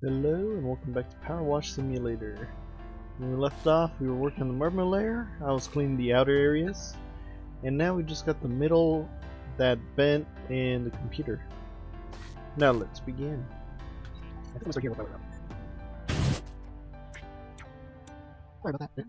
Hello and welcome back to Power Wash Simulator. When we left off, we were working on the Mermalair. I was cleaning the outer areas, and now we just got the middle that bent and the computer. Now let's begin. I think we'll start here with power Sorry about that.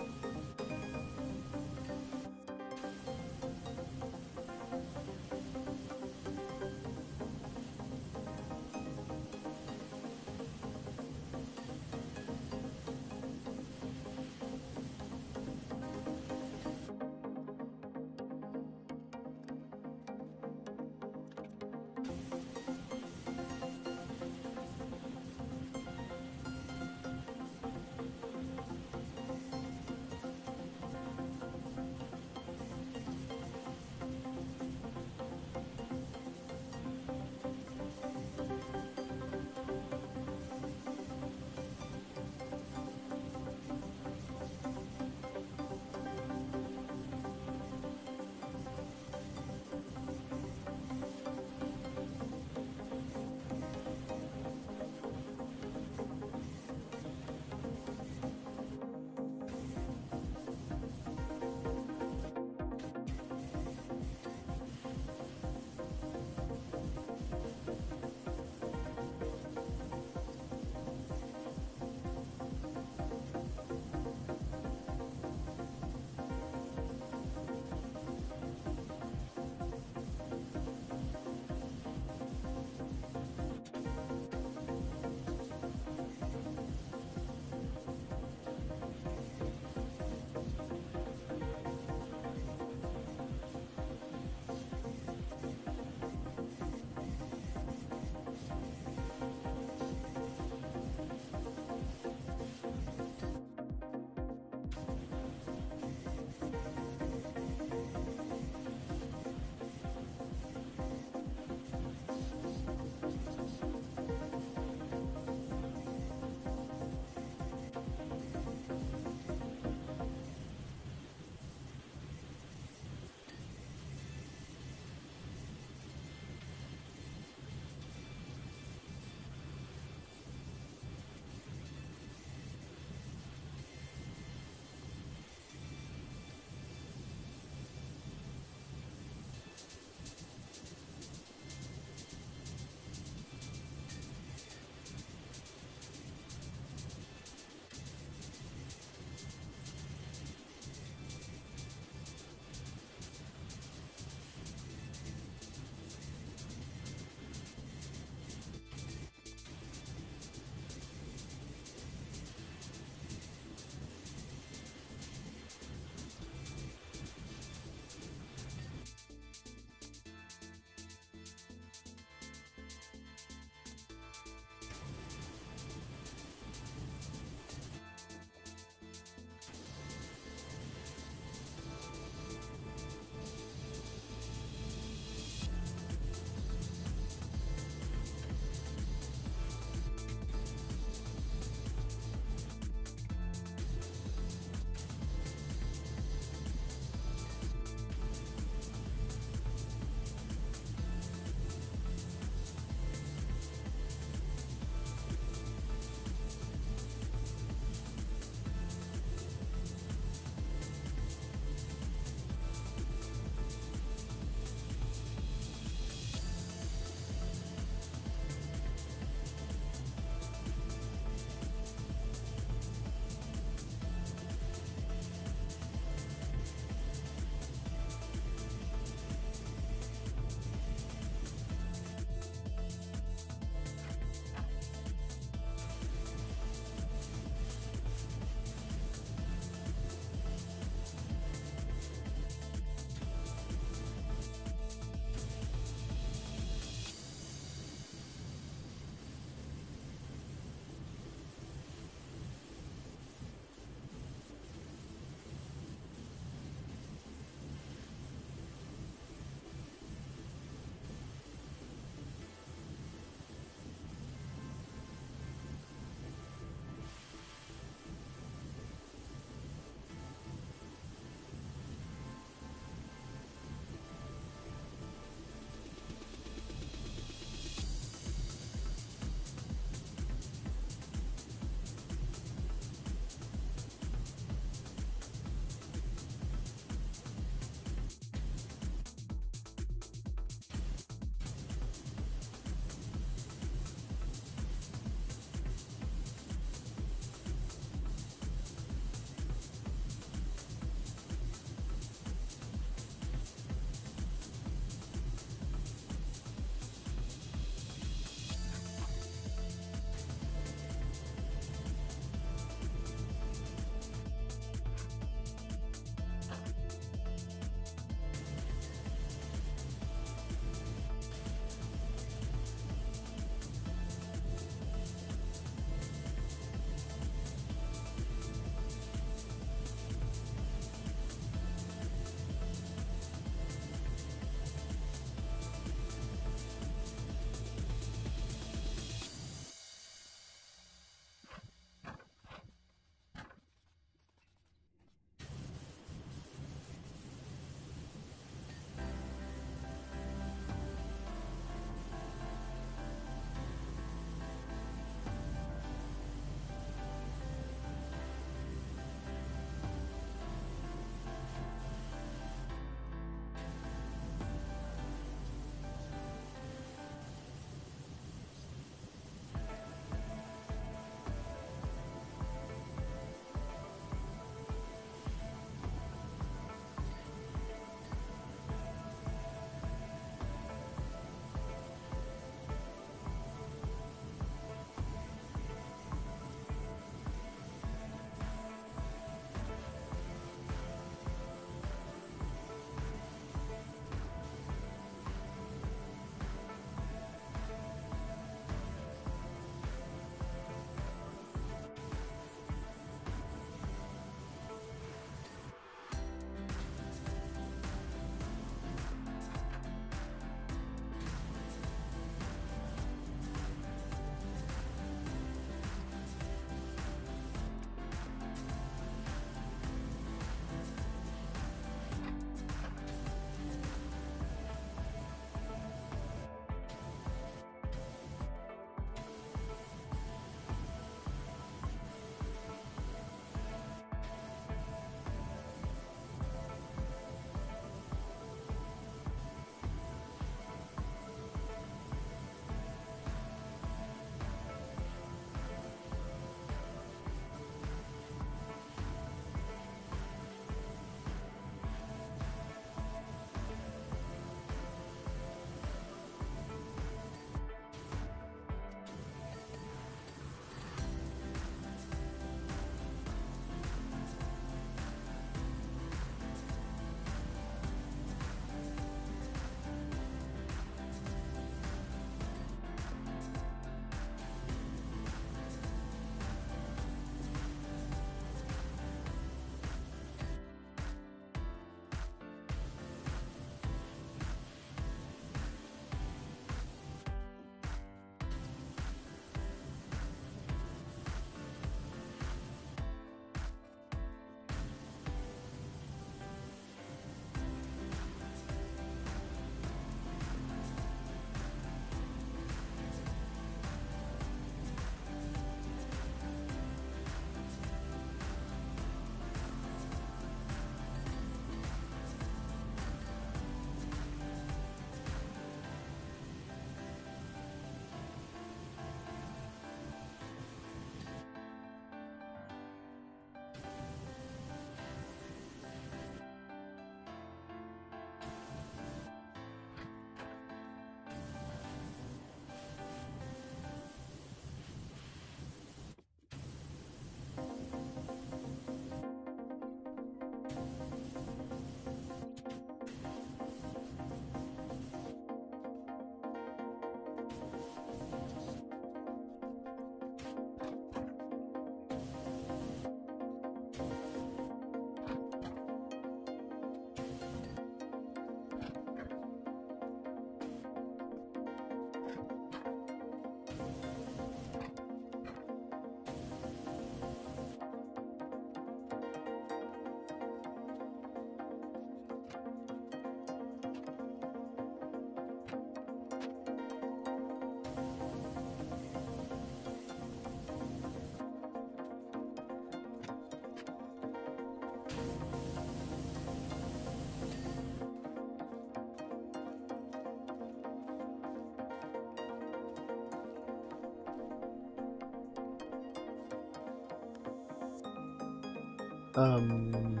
Um,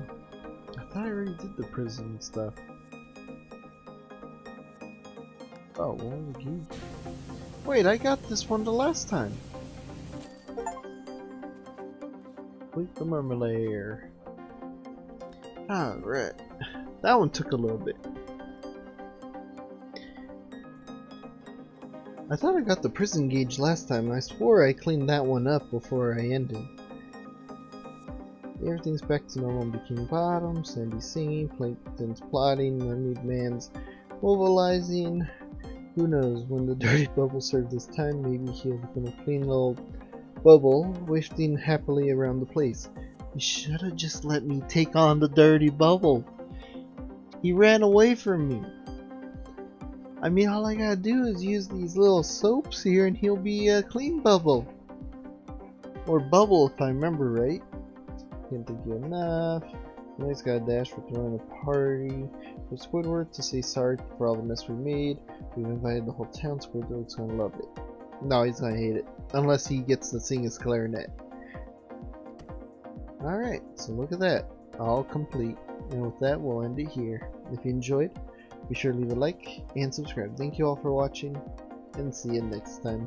I thought I already did the prison stuff. Oh, well. Wait, I got this one the last time. Complete the Murmur Alright. That one took a little bit. I thought I got the prison gauge last time. I swore I cleaned that one up before I ended. Everything's back to normal in Bikini Bottom, Sandy singing, Plankton's plotting, Mermaid Man's mobilizing. Who knows, when the dirty bubble served this time, maybe he'll become a clean little bubble, wafting happily around the place. He should have just let me take on the dirty bubble. He ran away from me. I mean, all I gotta do is use these little soaps here and he'll be a clean bubble. Or bubble if I remember right. Can't thank you enough. Nice got a dash for throwing a party for Squidward to say sorry for all the mess we made. We've invited the whole town. Squidward's gonna love it. No, he's gonna hate it. Unless he gets to sing his clarinet. Alright, so look at that. All complete. And with that, we'll end it here. If you enjoyed, be sure to leave a like and subscribe. Thank you all for watching, and see you next time.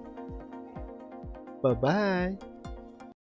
Bye bye!